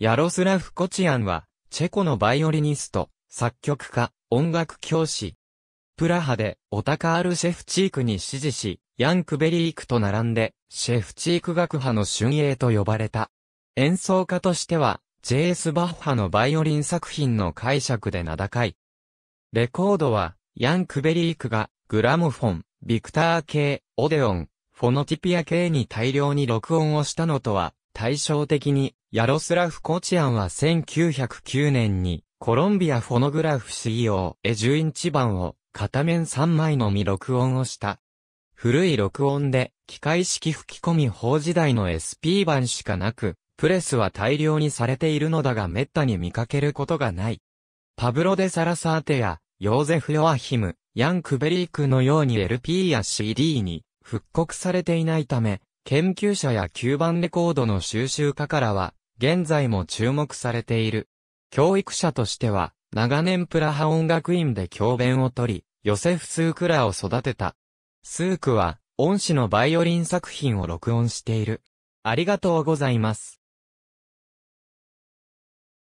ヤロスラフ・コチアンは、チェコのバイオリニスト、作曲家、音楽教師。プラハで、オタカール・シェフチークに師事し、ヤンクベリークと並んで、シェフチーク学派の春英と呼ばれた。演奏家としては、J.S. バッハのバイオリン作品の解釈で名高い。レコードは、ヤンクベリークが、グラモフォン、ビクター系、オデオン、フォノティピア系に大量に録音をしたのとは、対照的に、ヤロスラフ・コチアンは1909年に、コロンビアフォノグラフ CO へ10インチ版を、片面3枚のみ録音をした。古い録音で、機械式吹き込み法時代の SP 版しかなく、プレスは大量にされているのだが滅多に見かけることがない。パブロ・デ・サラサーテや、ヨーゼフ・ヨアヒム、ヤン・クベリークのように LP や CD に復刻されていないため、研究者や吸盤レコードの収集家からは、現在も注目されている。教育者としては、長年プラハ音楽院で教鞭を取り、ヨセフ・スークラを育てた。スークは、恩師のバイオリン作品を録音している。ありがとうございます。